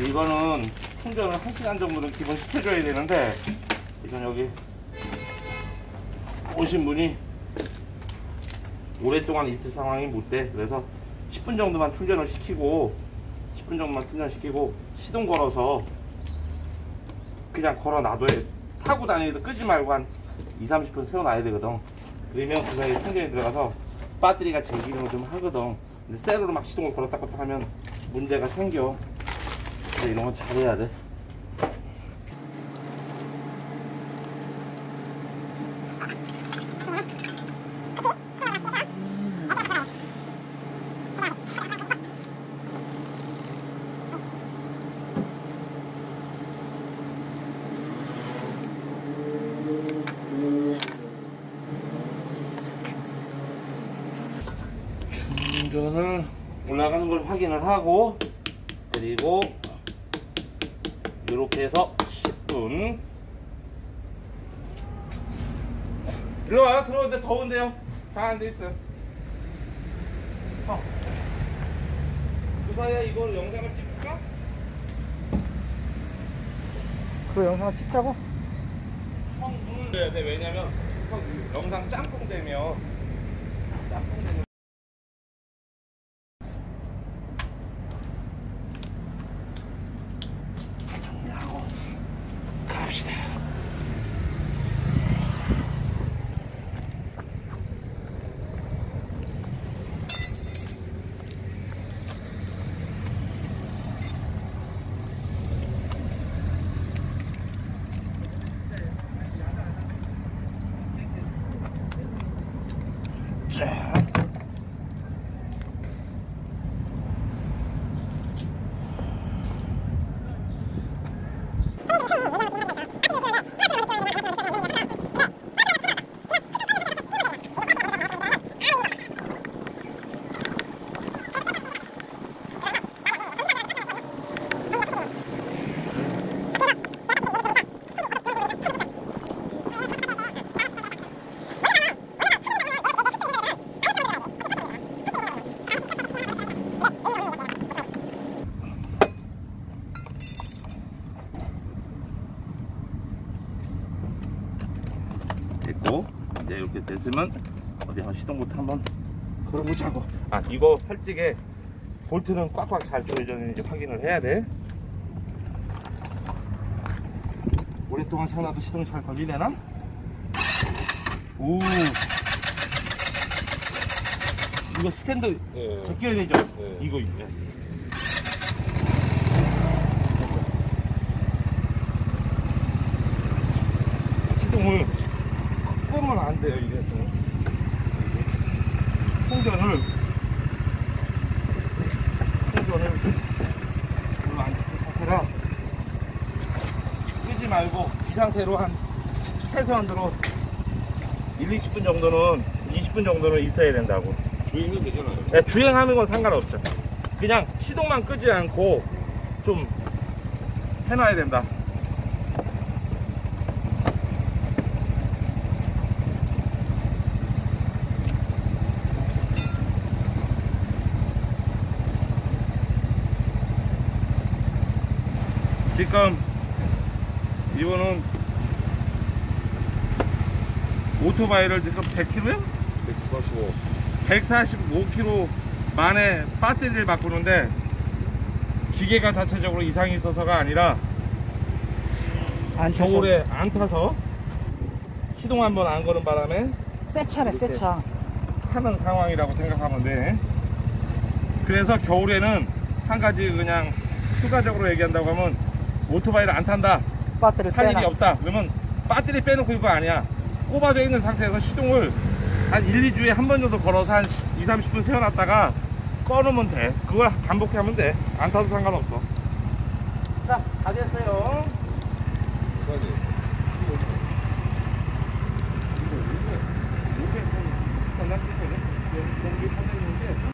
이거는 충전을 1시간 정도는 기본 시켜줘야 되는데 이건 여기 오신 분이 오랫동안 있을 상황이 못 돼. 그래서 10분 정도만 충전을 시키고 10분 정도만 충전시키고 시동 걸어서 그냥 걸어 놔둬야 타고 다니도 끄지 말고 한 2, 30분 세워놔야 되거든. 그러면 그 사이에 충전이 들어가서 배터리가 제 기능을 좀 하거든. 근데 셀으로 막 시동을 걸었다 껐다 하면 문제가 생겨. 그래서 이런 건 잘해야 돼. 충전을 올라가는 걸 확인을 하고 그리고 이렇게 해서 10분 일로 와요 들어오는데 더운데요 방 안돼 있어요 어. 그 사이에 이걸 영상을 찍을까? 그 영상을 찍자고? 형 문을 내야 돼 왜냐면 형 영상 짬뽕 되면 짬뽕 되면 Yeah. 됐고 이제 이렇게 됐으면 어디 한번 시동부터 한번 걸어보자고 아 이거 팔찌게 볼트는 꽉꽉 잘 조여졌는지 확인을 해야 돼 오랫동안 세워놔도 시동이 잘 걸리려나? 오 이거 스탠드 예. 제껴야 되죠? 네. 이거 이거 시동을 돼요 이게 또 충전을 충전을 별로 안 상태라 끄지 말고 이 상태로 한 최소한으로 1, 20분 정도는 20분 정도는 있어야 된다고 주행은 되잖아요. 네, 주행하는 건 상관없죠. 그냥 시동만 끄지 않고 좀 해놔야 된다. 지금 이거는 오토바이를 지금 100km요? 145. 145km 만에 배터리를 바꾸는데 기계가 자체적으로 이상이 있어서가 아니라 안 타서 겨울에 안 타서 시동 한번 안 거는 바람에 새 차네 새 이렇게. 차. 타는 상황이라고 생각하면 돼. 그래서 겨울에는 한 가지 그냥 추가적으로 얘기한다고 하면 오토바이를 안 탄다. 배터리 탈 일이 빼놔. 없다. 그러면 배터리 빼놓고 이거 아니야. 꼽아져 있는 상태에서 시동을 한 1, 2주에 한 번 정도 걸어서 한 2, 30분 세워놨다가 꺼놓으면 돼. 그걸 반복하면 돼. 안 타도 상관없어. 자, 다 됐어요.